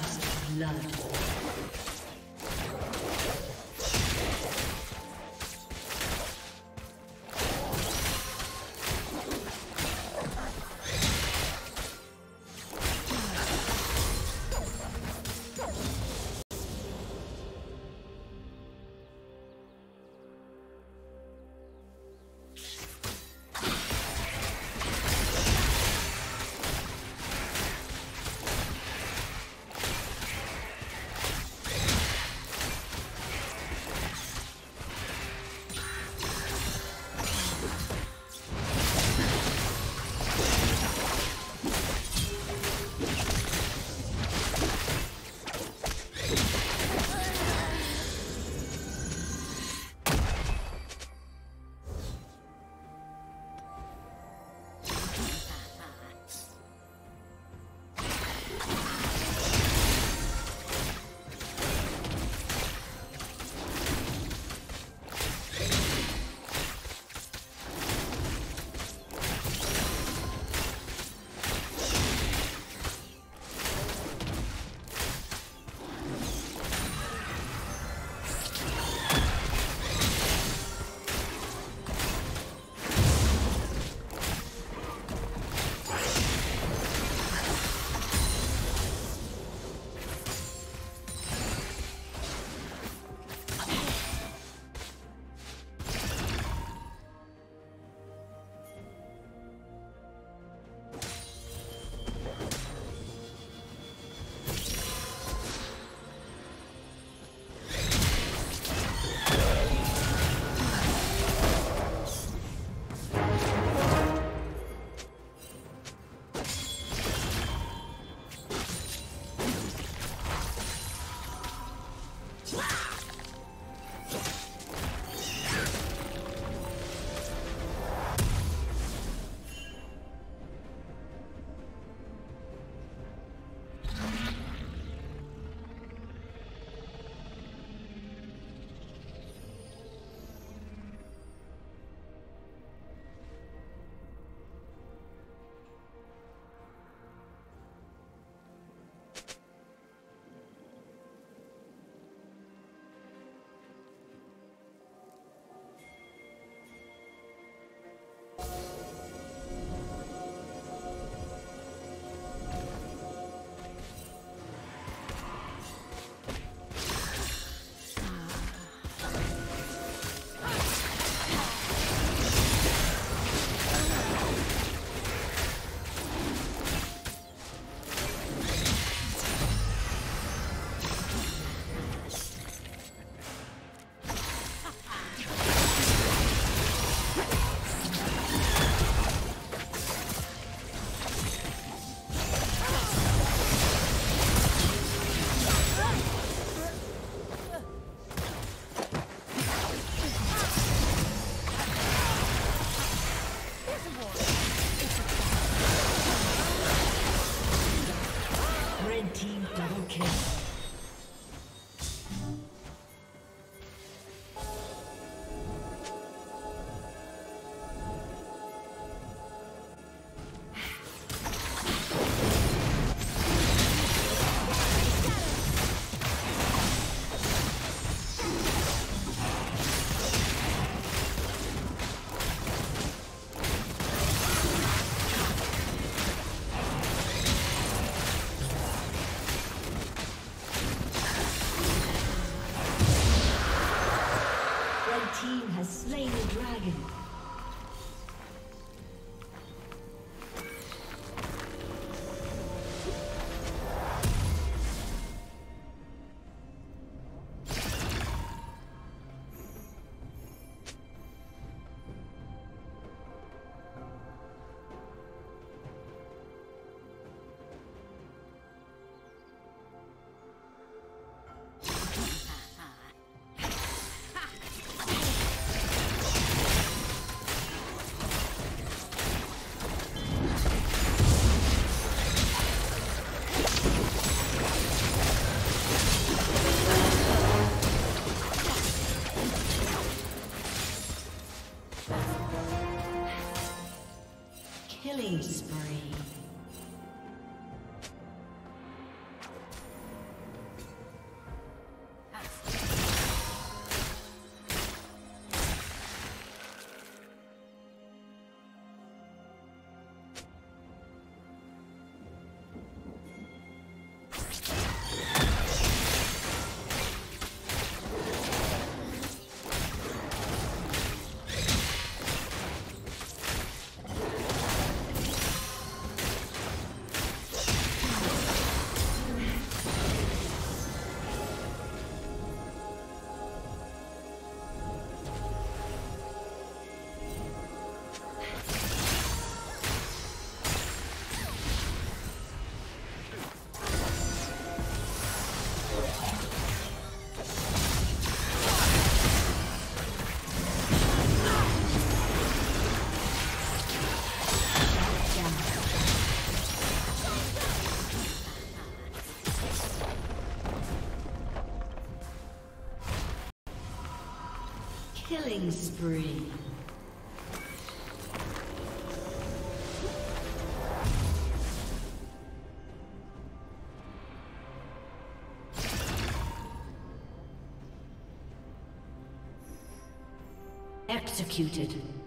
First blood. Spree. Executed.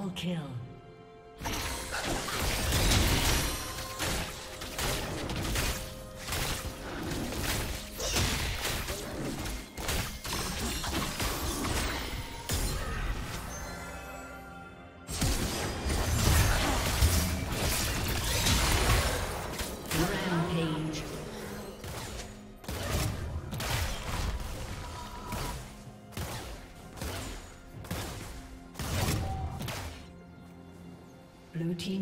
Double kill.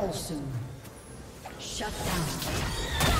Fall soon. Shut down.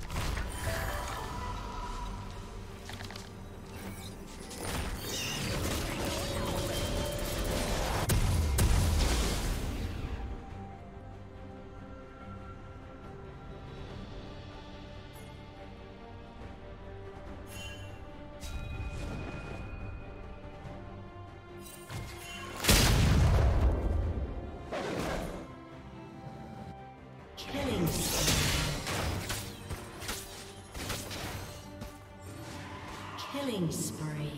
Killing spree.